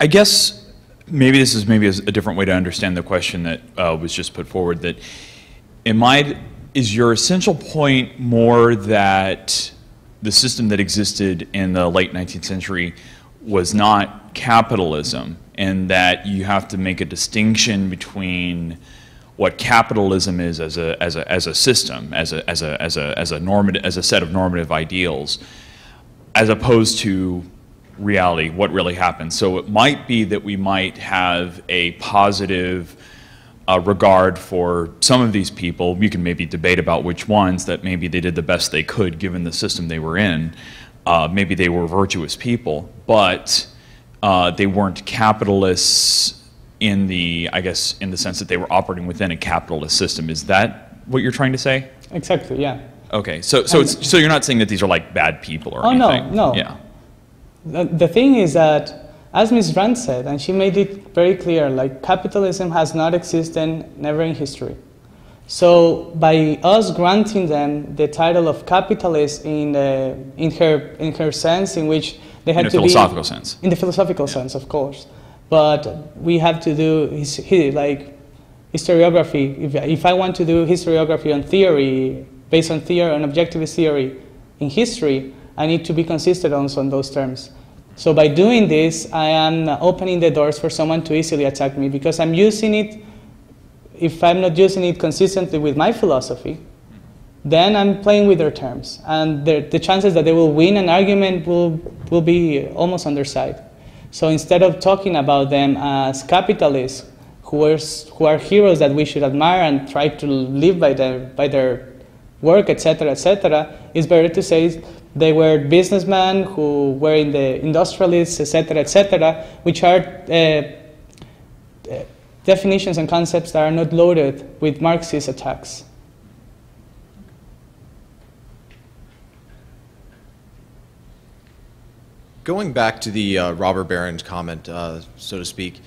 Speaker 3: I guess maybe this is maybe a different way to understand the question that uh, was just put forward. That am I? Is your essential point more that the system that existed in the late 19th century was not capitalism, and that you have to make a distinction between what capitalism is as a, as a, as a system, as a, as, a, as, a, as, a normative, as a set of normative ideals, as opposed to reality, what really happens. So it might be that we might have a positive uh, regard for some of these people. You can maybe debate about which ones, that maybe they did the best they could given the system they were in. Uh, maybe they were virtuous people, but uh, they weren't capitalists in the, I guess, in the sense that they were operating within a capitalist system. Is that what you're trying to say?
Speaker 1: Exactly, yeah.
Speaker 3: Okay, so so it's, so you're not saying that these are like bad people or
Speaker 1: Oh, no, no.
Speaker 3: Yeah.
Speaker 1: The, the thing is that, as Ms. Rand said, and she made it very clear, like capitalism has not existed never in history. So by us granting them the title of capitalist in, uh, in, her, in her sense, in which they had to be...
Speaker 3: In a
Speaker 1: to
Speaker 3: philosophical sense.
Speaker 1: in the philosophical sense, of course, but we have to do like historiography. If, if I want to do historiography on theory, based on theory, on objectivist theory in history, I need to be consistent also on those terms. So by doing this, I am opening the doors for someone to easily attack me because I'm using it. If I'm not using it consistently with my philosophy, then I'm playing with their terms, and the, the chances that they will win an argument will will be almost on their side. So instead of talking about them as capitalists who are, who are heroes that we should admire and try to live by their, by their work, etc., etc., it's better to say they were businessmen who were in the industrialists, etc., etc., which are uh, uh, definitions and concepts that are not loaded with Marxist attacks.
Speaker 4: Going back to the uh, robber baron's comment, uh, so to speak,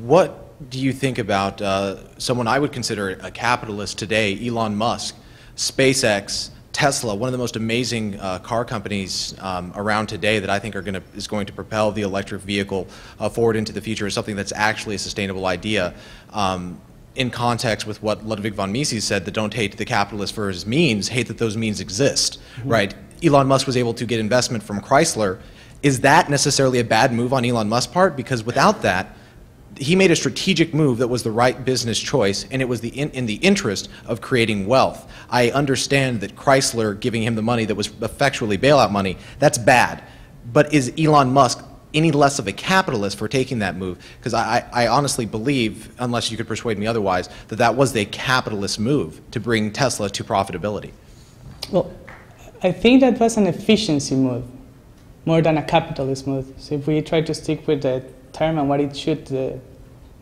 Speaker 4: what do you think about uh, someone I would consider a capitalist today, Elon Musk, SpaceX, Tesla, one of the most amazing uh, car companies um, around today that I think are going to is going to propel the electric vehicle uh, forward into the future is something that's actually a sustainable idea. Um, in context with what Ludwig von Mises said, that don't hate the capitalist for his means, hate that those means exist,
Speaker 1: Mm-hmm.
Speaker 4: right? Elon Musk was able to get investment from Chrysler. Is that necessarily a bad move on Elon Musk's part? Because without that, he made a strategic move that was the right business choice, and it was the in, in the interest of creating wealth. I understand that Chrysler giving him the money that was effectually bailout money, that's bad. But is Elon Musk any less of a capitalist for taking that move? Because I, I honestly believe, unless you could persuade me otherwise, that that was a capitalist move to bring Tesla to profitability.
Speaker 1: Well, I think that was an efficiency move more than a capitalist move. So if we try to stick with the term and what it should uh,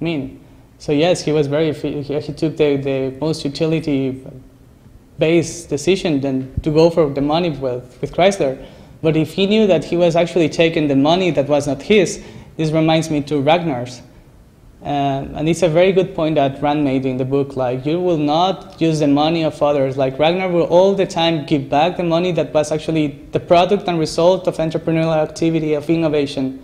Speaker 1: mean. So yes, he was very, he, took the, the most utility based decision than to go for the money with, with Chrysler. But if he knew that he was actually taking the money that was not his, this reminds me to Ragnar's. Um, and it's a very good point that Rand made in the book. Like, you will not use the money of others. Like, Ragnar will all the time give back the money that was actually the product and result of entrepreneurial activity, of innovation.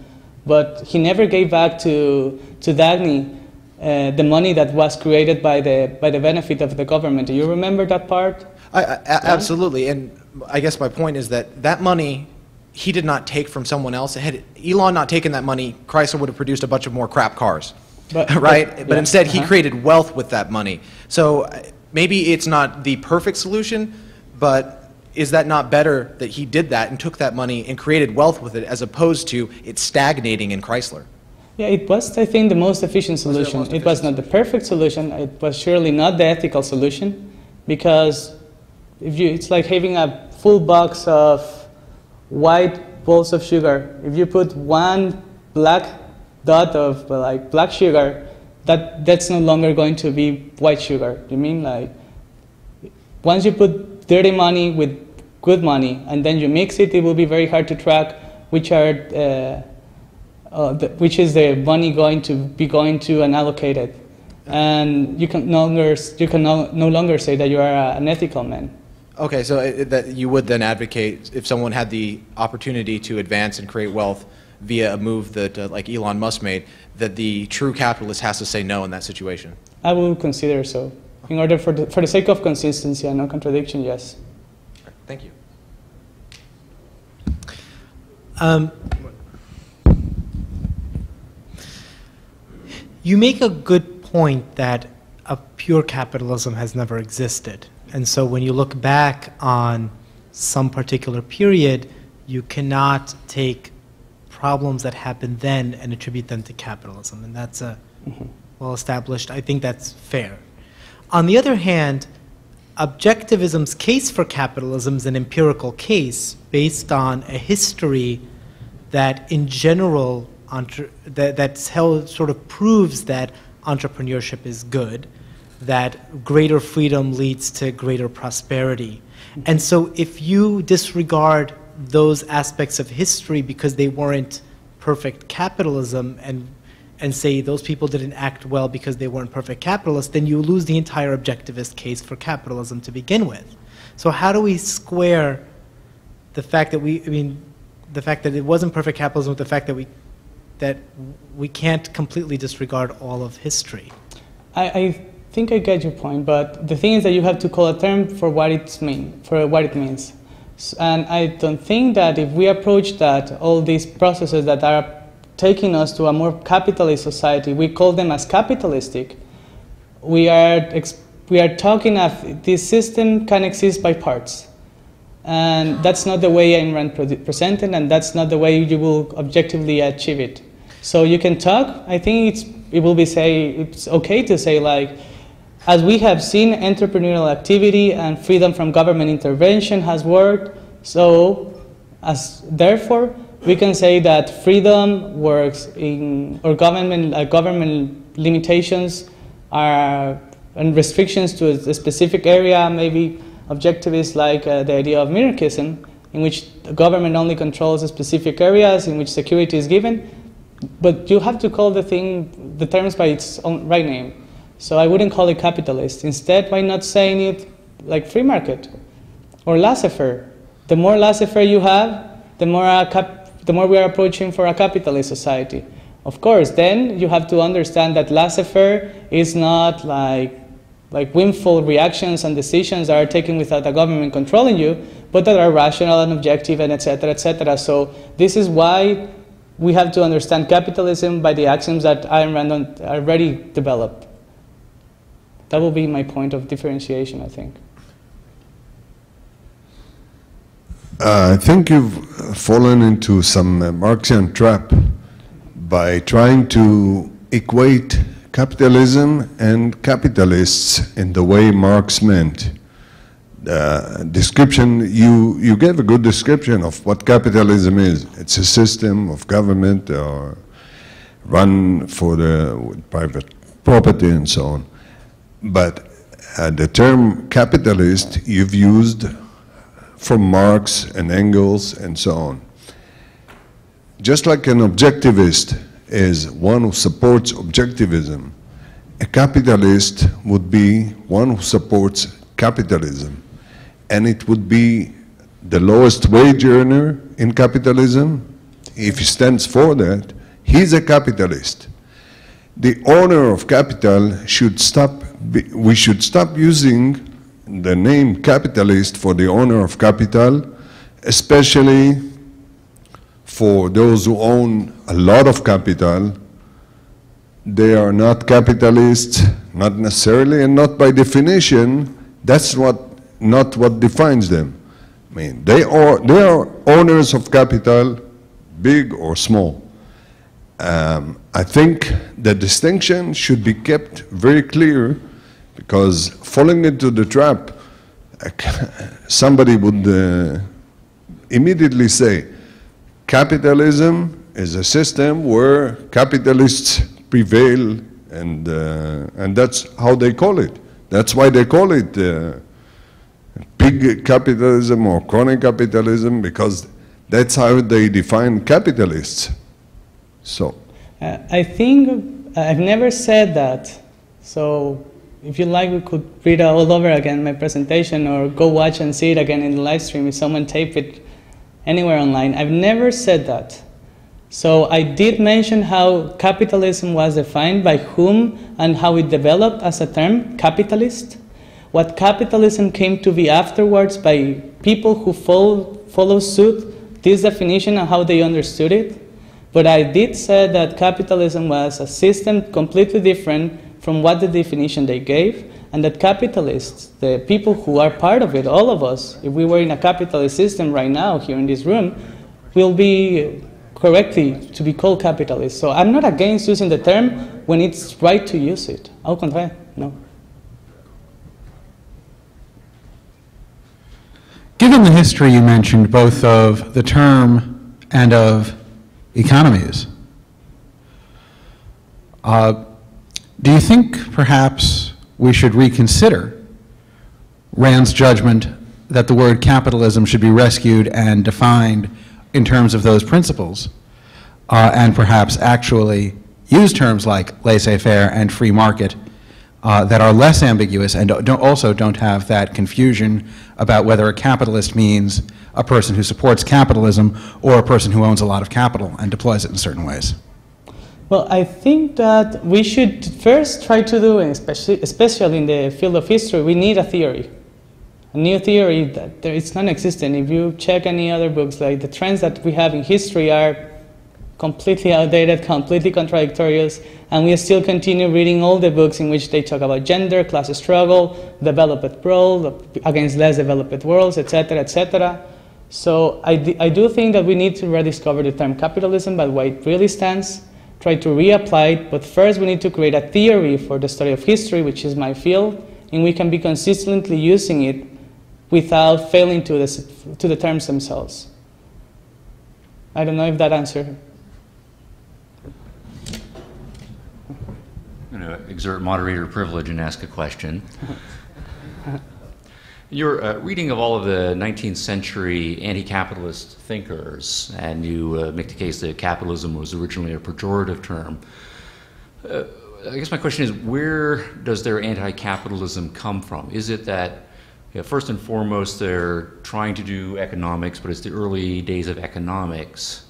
Speaker 1: But he never gave back to, to Dagny uh, the money that was created by the, by the benefit of the government. Do you remember that part?
Speaker 4: I, I, absolutely, and I guess my point is that that money he did not take from someone else. Had Elon not taken that money, Chrysler would have produced a bunch of more crap cars,
Speaker 1: But- <laughs>
Speaker 4: right?
Speaker 1: but-
Speaker 4: But,
Speaker 1: yeah,
Speaker 4: instead, he
Speaker 1: uh-huh.
Speaker 4: created wealth with that money. So uh, maybe it's not the perfect solution, but is that not better that he did that and took that money and created wealth with it, as opposed to it stagnating in Chrysler?
Speaker 1: Yeah, it was, I think, the most efficient
Speaker 4: it
Speaker 1: solution.
Speaker 4: most
Speaker 1: It was not the perfect solution. It was surely not the ethical solution, because if you, it's like having a full box of white balls of sugar. If you put one black dot of like black sugar, that that's no longer going to be white sugar. You mean like once you put dirty money with good money and then you mix it, it will be very hard to track which are uh, uh, the, which is the money going to be going to and allocated. And you can no longer you can no, no longer say that you are an ethical man.
Speaker 4: Okay, so it, that you would then advocate if someone had the opportunity to advance and create wealth via a move that uh, like Elon Musk made, that the true capitalist has to say no in that situation.
Speaker 1: I would consider so. In order for the, for the sake of consistency and no contradiction, yes.
Speaker 4: Thank you.
Speaker 5: Um, you make a good point that a pure capitalism has never existed. And so when you look back on some particular period, you cannot take problems that happened then and attribute them to capitalism. And that's a mm-hmm. well established, I think that's fair. On the other hand, objectivism's case for capitalism is an empirical case based on a history that, in general, that that's held, sort of proves that entrepreneurship is good, that greater freedom leads to greater prosperity. And so, if you disregard those aspects of history because they weren't perfect capitalism and and say those people didn't act well because they weren't perfect capitalists, then you lose the entire objectivist case for capitalism to begin with. So how do we square the fact that we, I mean, the fact that it wasn't perfect capitalism with the fact that we, that we can't completely disregard all of history?
Speaker 1: I, I think I get your point, but the thing is that you have to call a term for what it's mean, for what it means. And I don't think that if we approach that, all these processes that are taking us to a more capitalist society. We call them as capitalistic. We are, we are talking of this system can exist by parts. And that's not the way Ayn Rand presented, and that's not the way you will objectively achieve it. So you can talk. I think it's, it will be say it's okay to say like, as we have seen, entrepreneurial activity and freedom from government intervention has worked. So, as therefore, we can say that freedom works in, or government, uh, government limitations are, and restrictions to a, specific area, maybe objectivists like uh, the idea of minarchism, in which the government only controls specific areas in which security is given, but you have to call the thing, the terms by its own right name. So I wouldn't call it capitalist. Instead, why not saying it like free market or laissez-faire? The more laissez-faire you have, the more a cap the more we are approaching for a capitalist society. Of course, then you have to understand that laissez-faire is not like, like whimful reactions and decisions that are taken without the government controlling you, but that are rational and objective and etc. etc. So this is why we have to understand capitalism by the axioms that Ayn Rand already developed. That will be my point of differentiation, I think.
Speaker 6: Uh, I think you've fallen into some uh, Marxian trap by trying to equate capitalism and capitalists in the way Marx meant. The description, you, you gave a good description of what capitalism is. It's a system of government or run for the private property and so on. But uh, the term capitalist you've used from Marx and Engels and so on. Just like an objectivist is one who supports objectivism, a capitalist would be one who supports capitalism. And it would be the lowest wage earner in capitalism, if he stands for that, he's a capitalist. The owner of capital should stop, we should stop using the name capitalist for the owner of capital, especially for those who own a lot of capital, they are not capitalists, not necessarily, and not by definition. That's what, not what defines them. I mean, they are, they are owners of capital, big or small. Um, I think the distinction should be kept very clear because falling into the trap, <laughs> somebody would uh, immediately say, capitalism is a system where capitalists prevail, and, uh, and that's how they call it. That's why they call it uh, pig capitalism or crony capitalism because that's how they define capitalists. So,
Speaker 1: Uh, I think I've never said that. So if you like, we could read all over again my presentation or go watch and see it again in the live stream if someone taped it anywhere online. I've never said that. So I did mention how capitalism was defined by whom and how it developed as a term, capitalist. What capitalism came to be afterwards by people who follow, follow suit, this definition and how they understood it. But I did say that capitalism was a system completely different from what the definition they gave, and that capitalists, the people who are part of it, all of us, if we were in a capitalist system right now here in this room, will be correctly to be called capitalists. So I'm not against using the term when it's right to use it. Au contraire, no.
Speaker 7: Given the history you mentioned, both of the term and of economies, uh, do you think perhaps we should reconsider Rand's judgment that the word capitalism should be rescued and defined in terms of those principles, uh, and perhaps actually use terms like laissez-faire and free market uh, that are less ambiguous and don't, also don't have that confusion about whether a capitalist means a person who supports capitalism or a person who owns a lot of capital and deploys it in certain ways.
Speaker 1: Well, I think that we should first try to do, especially, especially in the field of history, we need a theory. A new theory that there, it's non-existent. If you check any other books, like the trends that we have in history are completely outdated, completely contradictory, and we still continue reading all the books in which they talk about gender, class struggle, developed world against less developed worlds, etc., etc. So I, I do think that we need to rediscover the term capitalism by what it really stands, try to reapply it, but first we need to create a theory for the study of history, which is my field, and we can be consistently using it without failing to the, to the terms themselves. I don't know if that answered.
Speaker 8: I'm going to exert moderator privilege and ask a question. <laughs> Your uh, reading of all of the 19th century anti capitalist thinkers, and you uh, make the case that capitalism was originally a pejorative term. Uh, I guess my question is where does their anti capitalism come from? Is it that, first and foremost, they're trying to do economics, but it's the early days of economics?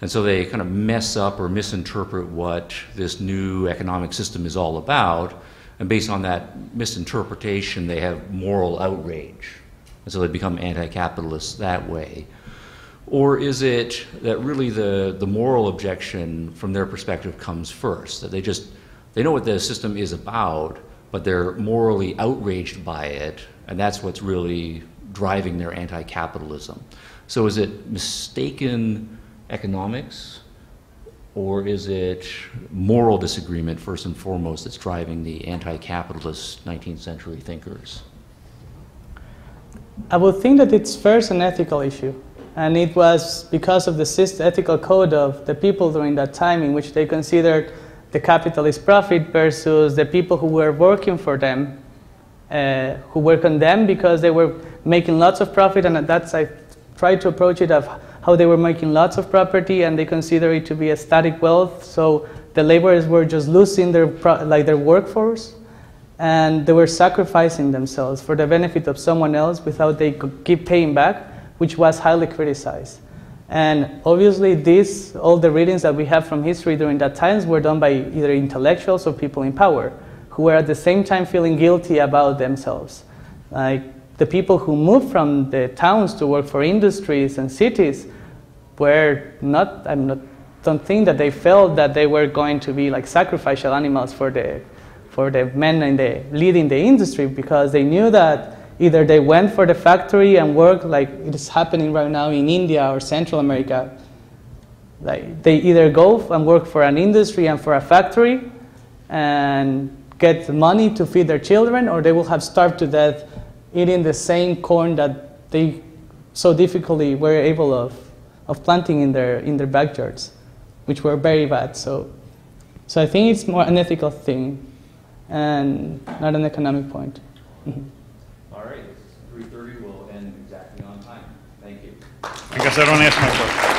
Speaker 8: And so they kind of mess up or misinterpret what this new economic system is all about. And based on that misinterpretation, they have moral outrage. And so they become anti capitalists that way. Or is it that really the, the moral objection from their perspective comes first? That they just, they know what the system is about, but they're morally outraged by it, and that's what's really driving their anti capitalism. So is it mistaken economics, or is it moral disagreement, first and foremost, that's driving the anti capitalist 19th century thinkers?
Speaker 1: I would think that it's first an ethical issue. And it was because of the ethical code of the people during that time in which they considered the capitalist profit versus the people who were working for them, uh, who were condemned because they were making lots of profit. And that's, I tried to approach it of how they were making lots of property and they consider it to be a static wealth. So the laborers were just losing their, like their workforce and they were sacrificing themselves for the benefit of someone else without they could keep paying back, which was highly criticized. And obviously, this, all the readings that we have from history during that times were done by either intellectuals or people in power, who were at the same time feeling guilty about themselves. Like the people who moved from the towns to work for industries and cities were not, I'm not, don't think that they felt that they were going to be like sacrificial animals for the, for the men in the, leading the industry because they knew that either they went for the factory and worked like it is happening right now in India or Central America. Like they either go and work for an industry and for a factory and get the money to feed their children or they will have starved to death eating the same corn that they so difficultly were able of of planting in their, in their backyards, which were very bad. So, so I think it's more an ethical thing and not an economic point. Mm-hmm.
Speaker 9: All right.
Speaker 8: 3:30 will end exactly on time. Thank you.
Speaker 2: I guess I don't ask my question.